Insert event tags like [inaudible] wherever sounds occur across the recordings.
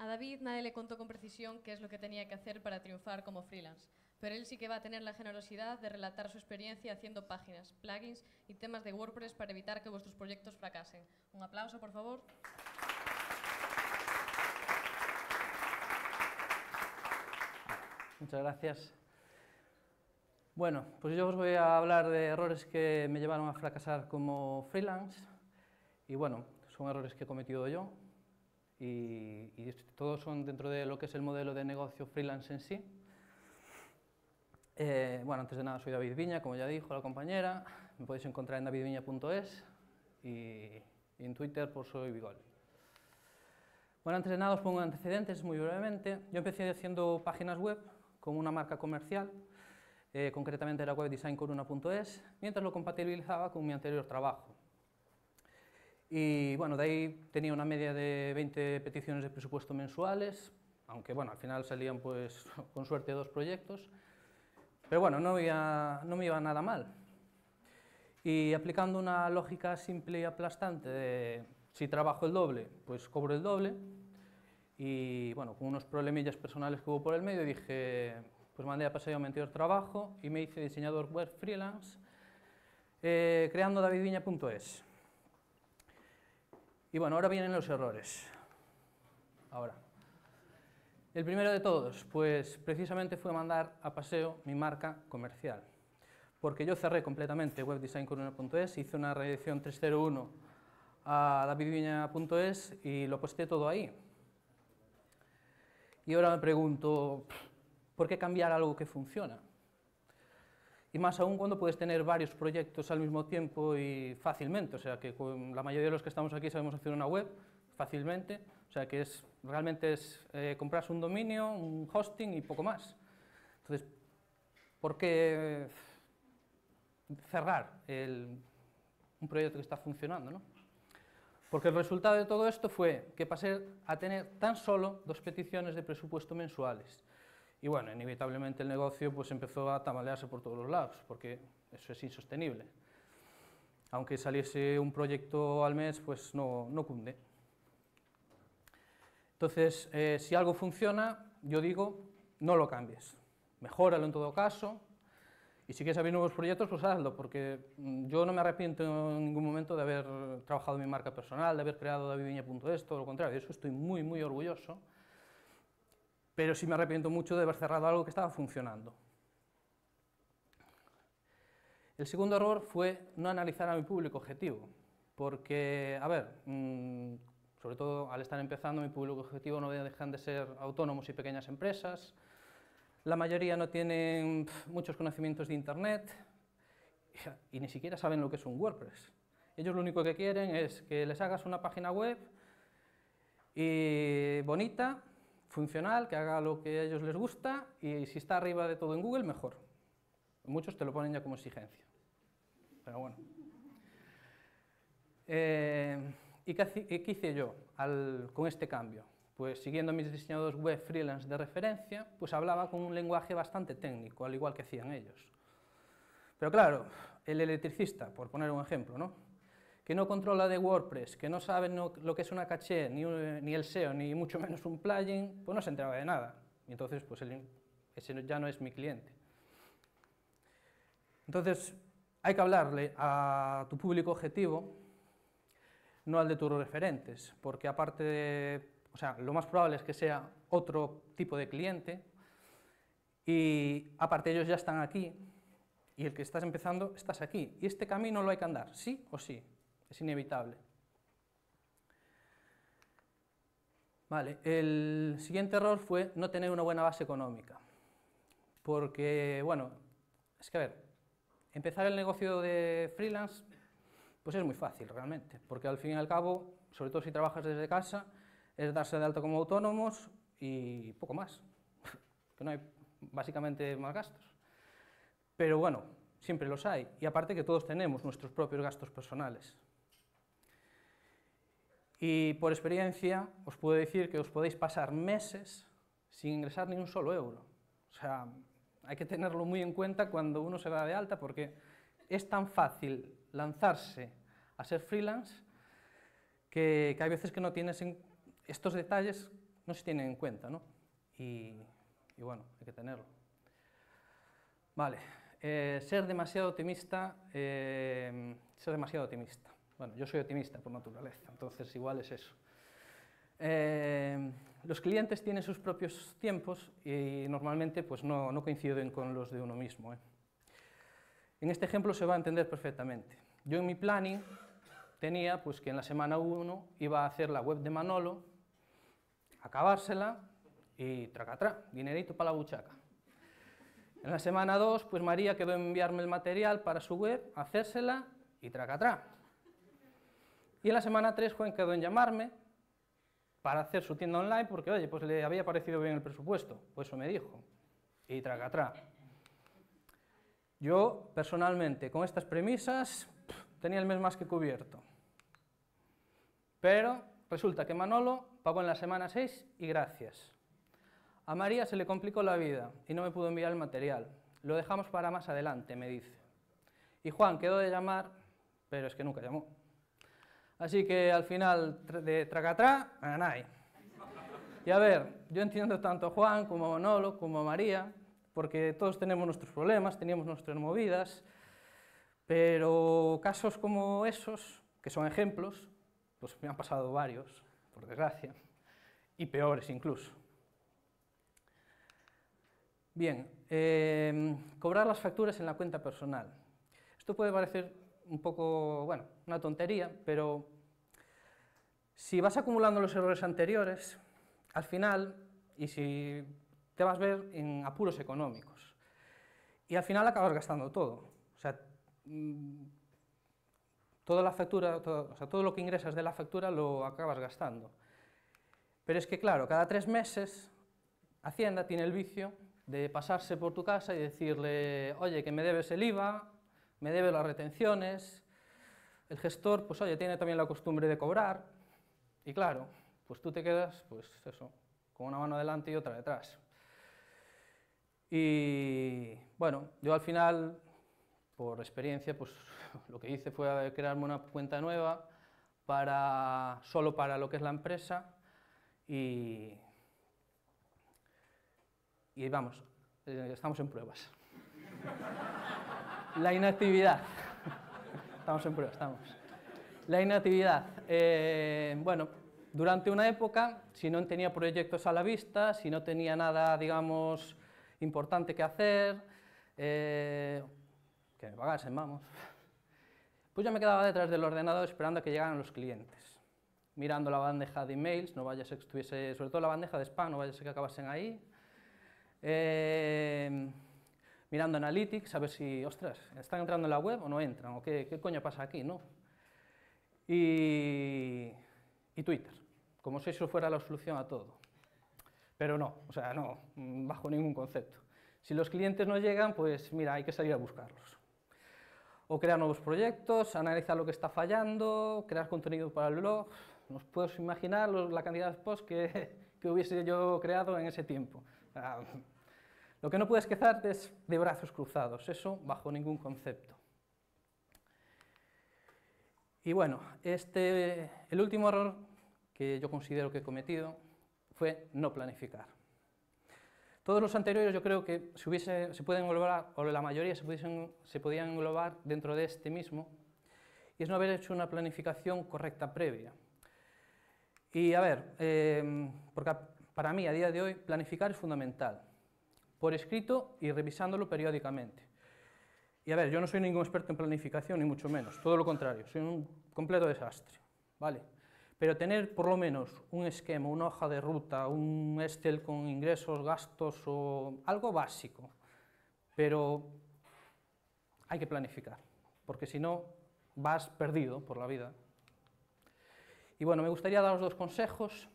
A David nadie le contó con precisión qué es lo que tenía que hacer para triunfar como freelance, pero él sí que va a tener la generosidad de relatar su experiencia haciendo páginas, plugins y temas de WordPress para evitar que vuestros proyectos fracasen. Un aplauso, por favor. Muchas gracias. Bueno, pues yo os voy a hablar de errores que me llevaron a fracasar como freelance y bueno, son errores que he cometido yo, y, todos son dentro de lo que es el modelo de negocio freelance en sí. Eh, bueno, antes de nada soy David Viña, como ya dijo la compañera, me podéis encontrar en davidviña.es y, y, en Twitter por soy Bigol. Bueno, antes de nada os pongo antecedentes muy brevemente. Yo empecé haciendo páginas web con una marca comercial, eh, concretamente era webdesigncoruna.es, mientras lo compatibilizaba con mi anterior trabajo. Y bueno, de ahí tenía una media de 20 peticiones de presupuesto mensuales, aunque bueno, al final salían pues [laughs] con suerte dos proyectos, pero bueno, no, había, no me iba nada mal. Y aplicando una lógica simple y aplastante de si trabajo el doble, pues cobro el doble, y bueno, con unos problemillas personales que hubo por el medio, dije, pues mandé a paseo mi anterior trabajo y me hice diseñador web freelance, eh, creando davidviña.es. Y bueno, ahora vienen los errores. Ahora. El primero de todos, pues precisamente fue mandar a paseo mi marca comercial. Porque yo cerré completamente webdesigncoruna.es, hice una redirección 301 a davidviña.es y lo posté todo ahí. Y ahora me pregunto, ¿por qué cambiar algo que funciona? Y más aún cuando puedes tener varios proyectos al mismo tiempo y fácilmente, o sea que la mayoría de los que estamos aquí sabemos hacer una web fácilmente, o sea que es, realmente es eh, comprarse un dominio, un hosting y poco más. Entonces, ¿por qué cerrar el, un proyecto que está funcionando? ¿no? Porque el resultado de todo esto fue que pasé a tener tan solo dos peticiones de presupuesto mensuales. Y bueno, inevitablemente el negocio pues empezó a tambalearse por todos los lados, porque eso es insostenible. Aunque saliese un proyecto al mes, pues no, no cunde. Entonces, eh, si algo funciona, yo digo, no lo cambies. Mejóralo en todo caso, y si quieres abrir nuevos proyectos, pues hazlo, porque mm, yo no me arrepiento en ningún momento de haber trabajado mi marca personal, de haber creado davidviña.es, todo lo contrario, de eso estoy muy, muy orgulloso pero sí me arrepiento mucho de haber cerrado algo que estaba funcionando. El segundo error fue no analizar a mi público objetivo, porque, a ver, mm, sobre todo al estar empezando, mi público objetivo no dejan de ser autónomos y pequeñas empresas, la mayoría no tienen muchos conocimientos de Internet y ni siquiera saben lo que es un WordPress. Ellos lo único que quieren es que les hagas una página web y bonita, funcional, que haga lo que a ellos les gusta y si está arriba de todo en Google, mejor. Muchos te lo ponen ya como exigencia. Pero bueno. Eh, ¿Y qué, hice yo con este cambio? Pues siguiendo mis diseñadores web freelance de referencia, pues hablaba con un lenguaje bastante técnico, al igual que hacían ellos. Pero claro, el electricista, por poner un ejemplo, ¿no? Que no controla de WordPress, que no sabe lo que es una caché, ni, ni, el SEO, ni mucho [laughs] menos un plugin, pues no se enteraba de nada. Y entonces, pues ese ya no es mi cliente. Entonces, hay que hablarle a tu público objetivo, no al de tus referentes, porque aparte de, o sea, lo más probable es que sea otro tipo de cliente, y aparte ellos ya están aquí, y el que estás empezando, estás aquí, y este camino lo hay que andar, sí o sí. Es inevitable. Vale, el siguiente error fue no tener una buena base económica. Porque, bueno, es que a ver, empezar el negocio de freelance, pues es muy fácil realmente, porque al fin y al cabo, sobre todo si trabajas desde casa, es darse de alta como autónomos y poco más, [laughs] que no hay básicamente más gastos. Pero bueno, siempre los hay, y aparte que todos tenemos nuestros propios gastos personales. Y por experiencia os puedo decir que os podéis pasar meses sin ingresar ni un solo euro. O sea, hay que tenerlo muy en cuenta cuando uno se da de alta porque es tan fácil lanzarse a ser freelance que, hay veces que no tienes estos detalles no se tienen en cuenta, ¿no? Y, y bueno, hay que tenerlo. Vale, eh, ser demasiado optimista, eh, ser demasiado optimista. Bueno, yo soy optimista por naturaleza, entonces igual es eso. Eh, los clientes tienen sus propios tiempos y normalmente pues, no, coinciden con los de uno mismo. ¿eh? En este ejemplo se va a entender perfectamente. Yo en mi planning tenía pues, que en la semana 1 iba a hacer la web de Manolo, acabársela y tracatrá, dinerito para la buchaca. En la semana 2, pues María quedó en enviarme el material para su web, hacérsela y tracatrá. Y en la semana 3, Juan quedó en llamarme para hacer su tienda online porque, oye, pues le había parecido bien el presupuesto, pues eso me dijo, y tracatrá. Yo, personalmente, con estas premisas, tenía el mes más que cubierto. Pero resulta que Manolo pagó en la semana 6 y gracias. A María se le complicó la vida y no me pudo enviar el material. Lo dejamos para más adelante, me dice. Y Juan quedó de llamar, pero es que nunca llamó. Así que al final, de tracatrá, nanay. Y a ver, yo entiendo tanto a Juan como a Manolo, como a María, porque todos tenemos nuestros problemas, teníamos nuestras movidas, pero casos como esos, que son ejemplos, pues me han pasado varios, por desgracia, y peores incluso. Bien, eh, cobrar las facturas en la cuenta personal. Esto puede parecer un poco, bueno, una tontería, pero si vas acumulando los errores anteriores, al final, y si te vas a ver en apuros económicos, y al final acabas gastando todo. O sea, mm, toda la factura, todo, o sea, todo lo que ingresas de la factura lo acabas gastando. Pero es que, claro, cada tres meses Hacienda tiene el vicio de pasarse por tu casa y decirle, oye, que me debes el IVA, me debes las retenciones, el gestor, pues oye, tiene también la costumbre de cobrar, y claro, pues tú te quedas, pues eso, con una mano adelante y otra detrás. Y bueno, yo al final, por experiencia, pues [laughs] lo que hice fue crearme una cuenta nueva para, solo para lo que es la empresa y y vamos, eh, estamos en pruebas. [laughs] La inactividad. Estamos en pruebas, estamos. La inactividad. Eh, bueno, durante una época, si no tenía proyectos a la vista, si no tenía nada, digamos, importante que hacer, eh, que me pagasen, vamos, pues yo me quedaba detrás del ordenador esperando a que llegaran los clientes, mirando la bandeja de emails, no vaya a ser que estuviese, sobre todo la bandeja de spam, no vaya a ser que acabasen ahí, eh, mirando Analytics, a ver si, ostras, ¿están entrando en la web o no entran? ¿O qué, qué coño pasa aquí? ¿no? Y, y Twitter, como si eso fuera la solución a todo. Pero no, o sea, no, bajo ningún concepto. Si los clientes no llegan, pues mira, hay que salir a buscarlos. O crear nuevos proyectos, analizar lo que está fallando, crear contenido para el blog. Nos puedes imaginar la cantidad de posts que, [laughs] que hubiese yo creado en ese tiempo. Lo que no puedes quedarte es de brazos cruzados, eso bajo ningún concepto. Y bueno, este, el último error que yo considero que he cometido fue no planificar. Todos los anteriores yo creo que se, hubiese, se pueden englobar, o la mayoría se, pudiesen, se podían englobar dentro de este mismo, y es no haber hecho una planificación correcta previa. Y a ver, eh, porque para mí, a día de hoy, planificar es fundamental, por escrito y revisándolo periódicamente. Y a ver, yo no soy ningún experto en planificación, ni mucho menos, todo lo contrario, soy un completo desastre, ¿vale? Pero tener por lo menos un esquema, una hoja de ruta, un Excel con ingresos, gastos o algo básico, pero hay que planificar, porque si no vas perdido por la vida. Y bueno, me gustaría daros dos consejos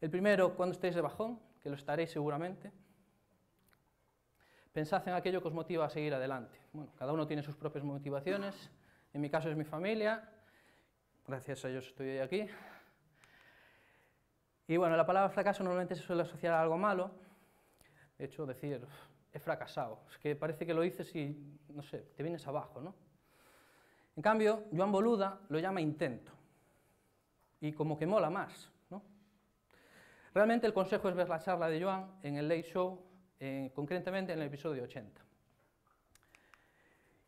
el primero, cuando estéis de bajón, que lo estaréis seguramente. Pensad en aquello que os motiva a seguir adelante. Bueno, cada uno tiene sus propias motivaciones. En mi caso es mi familia. Gracias a ellos estoy aquí. Y bueno, la palabra fracaso normalmente se suele asociar a algo malo. De hecho, decir, he fracasado. Es que parece que lo dices y, no sé, te vienes abajo, ¿no? En cambio, Joan Boluda lo llama intento. Y como que mola más. Realmente el consejo es ver la charla de Joan en el Late Show, eh, concretamente en el episodio 80.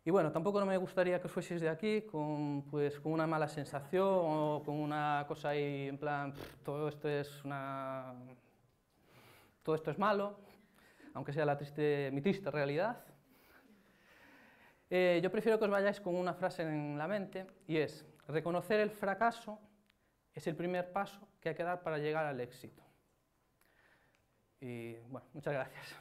Y bueno, tampoco no me gustaría que fueseis de aquí con, pues, con una mala sensación o con una cosa ahí en plan, todo esto es una... todo esto es malo, aunque sea la triste, mi triste realidad. Eh, yo prefiero que os vayáis con una frase en la mente y es, reconocer el fracaso es el primer paso que hay que dar para llegar al éxito. Y bueno, muchas gracias.